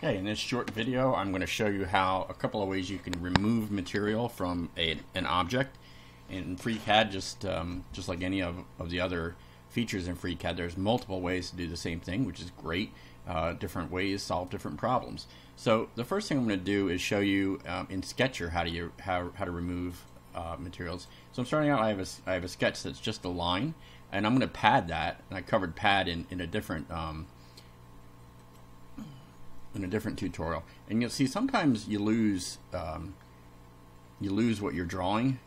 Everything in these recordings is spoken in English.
Okay, in this short video, I'm going to show you how a couple of ways you can remove material from a, an object. In FreeCAD, just um, just like any of, of the other features in FreeCAD, there's multiple ways to do the same thing, which is great. Uh, different ways solve different problems. So the first thing I'm going to do is show you um, in Sketcher how to you, how, how to remove uh, materials. So I'm starting out. I have a I have a sketch that's just a line, and I'm going to pad that. And I covered pad in in a different um, in a different tutorial. And you'll see sometimes you lose um, you lose what you're drawing,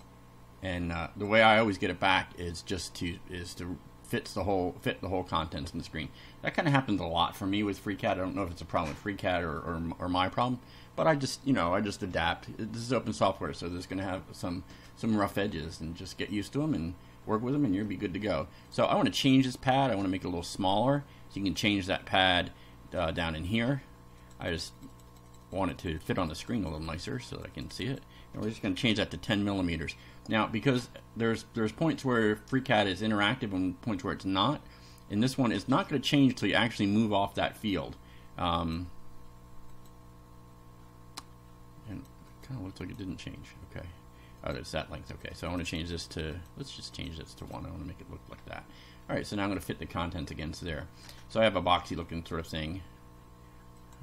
and uh, the way I always get it back is just to is to fits the whole fit the whole contents in the screen. That kind of happens a lot for me with FreeCAD. I don't know if it's a problem with FreeCAD or, or, or my problem, but I just you know I just adapt. This is open software, so there's going to have some some rough edges, and just get used to them and work with them, and you'll be good to go. So I want to change this pad. I want to make it a little smaller, so you can change that pad uh, down in here I just want it to fit on the screen a little nicer so that I can see it. And we're just going to change that to 10 millimeters. Now, because there's there's points where FreeCAD is interactive and points where it's not, and this one is not going to change until you actually move off that field. Um, and it kind of looks like it didn't change. Okay. Oh, it's that length. Okay, so I want to change this to, let's just change this to 1. I want to make it look like that. All right, so now I'm going to fit the contents against there. So I have a boxy looking sort of thing.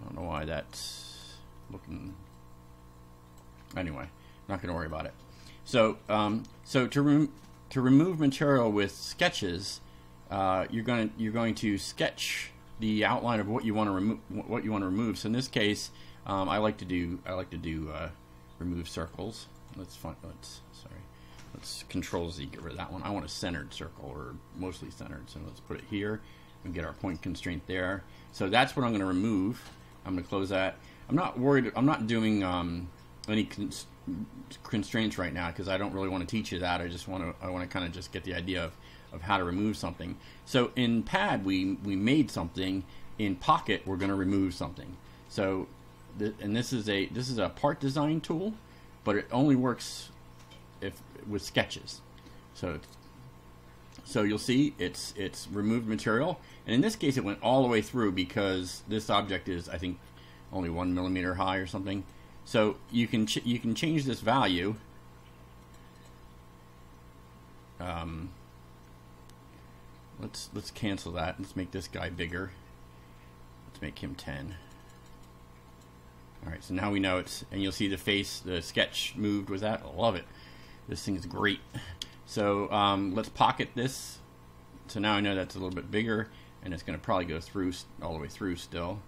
I don't know why that's looking. Anyway, not going to worry about it. So, um, so to to remove material with sketches, uh, you're going to you're going to sketch the outline of what you want to remove. What you want to remove. So in this case, um, I like to do I like to do uh, remove circles. Let's find. Let's sorry. Let's Control Z get rid of that one. I want a centered circle or mostly centered. So let's put it here and get our point constraint there. So that's what I'm going to remove. I'm going to close that. I'm not worried. I'm not doing um, any cons constraints right now because I don't really want to teach you that. I just want to. I want to kind of just get the idea of, of how to remove something. So in Pad, we we made something. In Pocket, we're going to remove something. So, th and this is a this is a part design tool, but it only works if with sketches. So so you'll see it's it's removed material, and in this case it went all the way through because this object is I think only one millimeter high or something. So you can you can change this value. Um, let's let's cancel that. Let's make this guy bigger. Let's make him 10. All right, so now we know it's, and you'll see the face, the sketch moved with that. I love it. This thing is great. So um, let's pocket this. So now I know that's a little bit bigger, and it's going to probably go through all the way through still.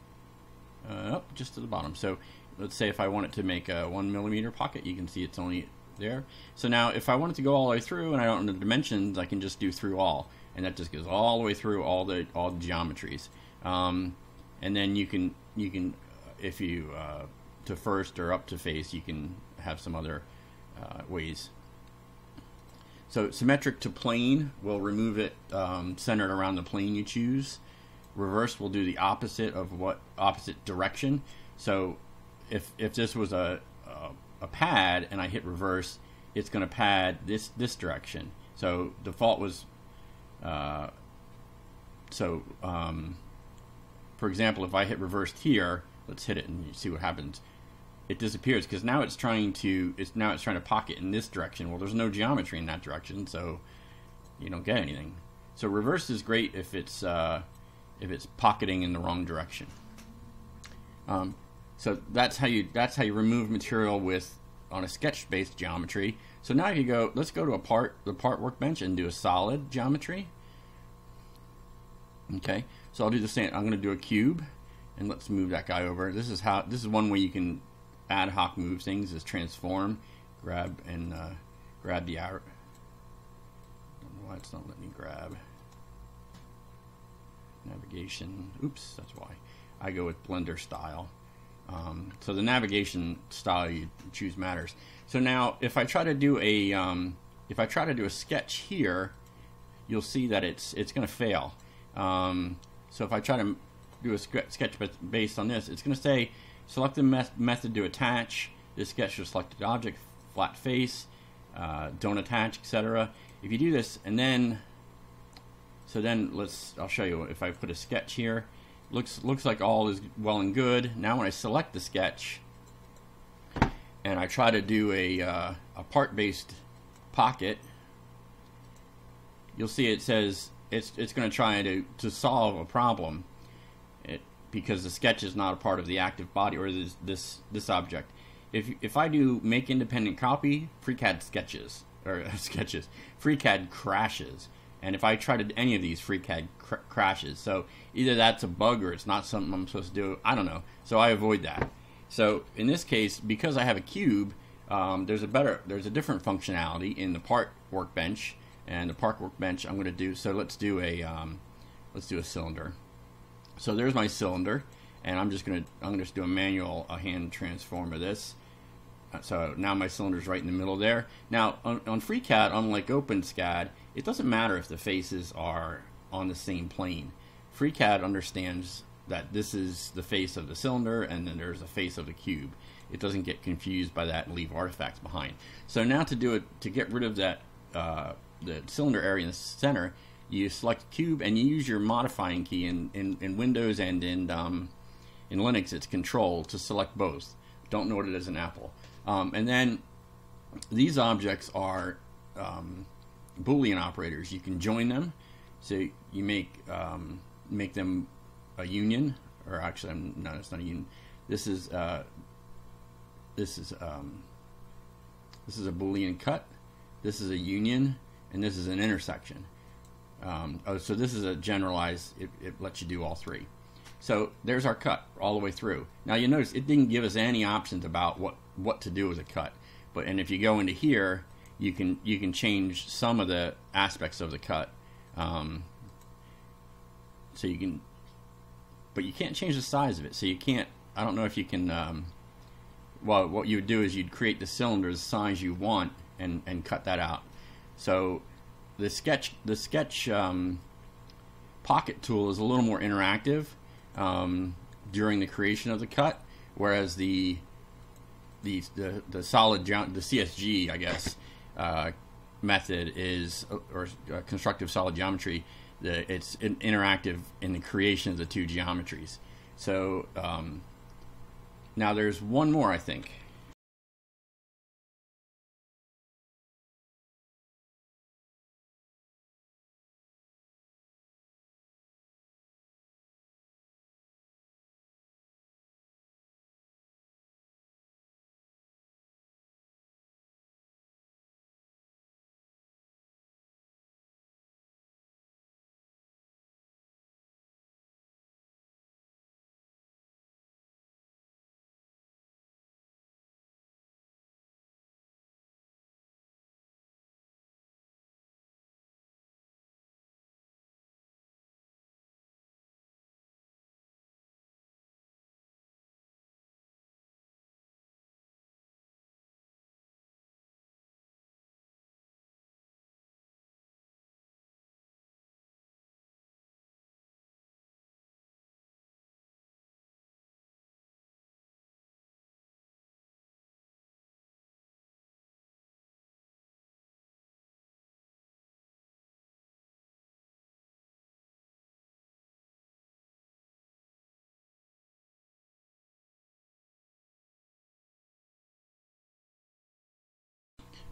Uh, up just to the bottom. So let's say if I want it to make a one millimeter pocket, you can see it's only there. So now if I want it to go all the way through and I don't know the dimensions, I can just do through all, and that just goes all the way through all the all the geometries. Um, and then you can you can if you uh, to first or up to face, you can have some other uh, ways so symmetric to plane will remove it um, centered around the plane you choose. Reverse will do the opposite of what opposite direction. So if if this was a a, a pad and I hit reverse, it's going to pad this this direction. So default was uh, so um, for example, if I hit reversed here, let's hit it and you see what happens it disappears because now it's trying to it's now it's trying to pocket in this direction. Well, there's no geometry in that direction, so you don't get anything. So reverse is great if it's uh, if it's pocketing in the wrong direction. Um, so that's how you that's how you remove material with on a sketch-based geometry. So now if you go, let's go to a part the part workbench and do a solid geometry. Okay, so I'll do the same. I'm going to do a cube, and let's move that guy over. This is how this is one way you can ad hoc move things is transform, grab and uh, grab the arrow. Don't know why it's not letting me grab. Navigation. Oops, that's why. I go with Blender style. Um, so the navigation style you choose matters. So now, if I try to do a um, if I try to do a sketch here, you'll see that it's it's going to fail. Um, so if I try to do a sketch based on this, it's going to say Select the me method to attach. This sketch your selected object, flat face, uh, don't attach, etc. If you do this, and then, so then let's, I'll show you, if I put a sketch here, looks looks like all is well and good. Now when I select the sketch and I try to do a, uh, a part-based pocket, you'll see it says it's it's going to try to to solve a problem. Because the sketch is not a part of the active body or this this, this object. If if I do make independent copy, FreeCAD sketches or sketches, FreeCAD crashes. And if I try to do any of these, FreeCAD cr crashes. So either that's a bug or it's not something I'm supposed to do. I don't know. So I avoid that. So in this case, because I have a cube, um, there's a better, there's a different functionality in the part workbench. And the part workbench I'm going to do. So let's do a, um, let's do a cylinder. So there's my cylinder, and I'm just to, I'm to just do a manual, a hand transform of this. Uh, so now my cylinder's right in the middle there. Now on, on FreeCAD, unlike OpenSCAD, it doesn't matter if the faces are on the same plane. FreeCAD understands that this is the face of the cylinder and then there's a face of the cube. It doesn't get confused by that and leave artifacts behind. So now to do it, to get rid of that, uh, the cylinder area in the center, you select a cube and you use your modifying key in, in, in Windows and in, um, in Linux it's control to select both. Don't know what it is in Apple. Um, and then these objects are um, Boolean operators. You can join them. So you make um, make them a union, or actually, I'm, no, it's not a union. This is uh, this is um, this is a Boolean cut. This is a union, and this is an intersection. Um, oh, so this is a generalized. It, it lets you do all three. So there's our cut all the way through. Now you notice it didn't give us any options about what what to do with a cut. But and if you go into here, you can you can change some of the aspects of the cut. Um, so you can, but you can't change the size of it. So you can't. I don't know if you can. Um, well, what you would do is you'd create the cylinder the size you want and and cut that out. So the sketch the sketch um, pocket tool is a little more interactive um, during the creation of the cut, whereas the the the, the solid the CSG, I guess, uh, method is or uh, constructive solid geometry. The, it's interactive in the creation of the two geometries. So um, now there's one more, I think.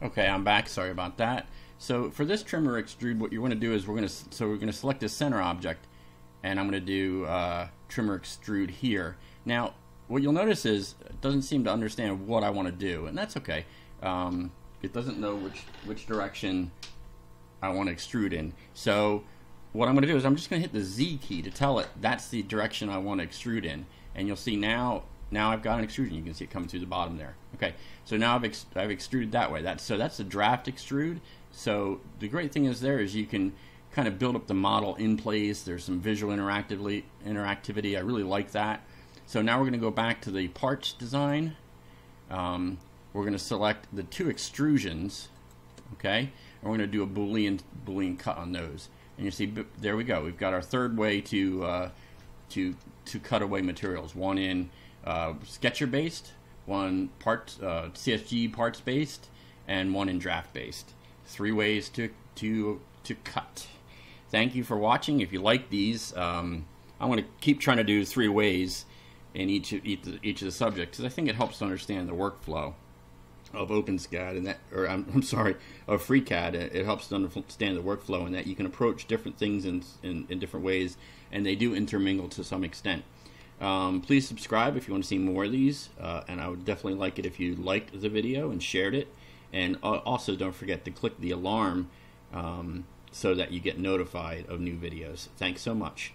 Okay, I'm back. Sorry about that. So for this trimmer extrude, what you want to do is we're going to so we're going to select a center object, and I'm going to do uh, trimmer extrude here. Now, what you'll notice is it doesn't seem to understand what I want to do, and that's okay. Um, it doesn't know which which direction I want to extrude in. So what I'm going to do is I'm just going to hit the Z key to tell it that's the direction I want to extrude in, and you'll see now now I've got an extrusion. You can see it coming through the bottom there. Okay, so now I've, ex I've extruded that way. That's, so that's a draft extrude. So the great thing is there is you can kind of build up the model in place. There's some visual interactively, interactivity. I really like that. So now we're going to go back to the parts design. Um, we're going to select the two extrusions, okay? And we're going to do a Boolean, Boolean cut on those. And you see, there we go. We've got our third way to, uh, to, to cut away materials. One in uh, sketcher based, one part uh, CSG parts based, and one in draft based. Three ways to to to cut. Thank you for watching. If you like these, um, I want to keep trying to do three ways in each of each, each of the subjects because I think it helps to understand the workflow of OpenSCAD and that, or I'm, I'm sorry, of FreeCAD. It, it helps to understand the workflow and that you can approach different things in, in, in different ways, and they do intermingle to some extent. Um, please subscribe if you want to see more of these, uh, and I would definitely like it if you liked the video and shared it. And also, don't forget to click the alarm um, so that you get notified of new videos. Thanks so much.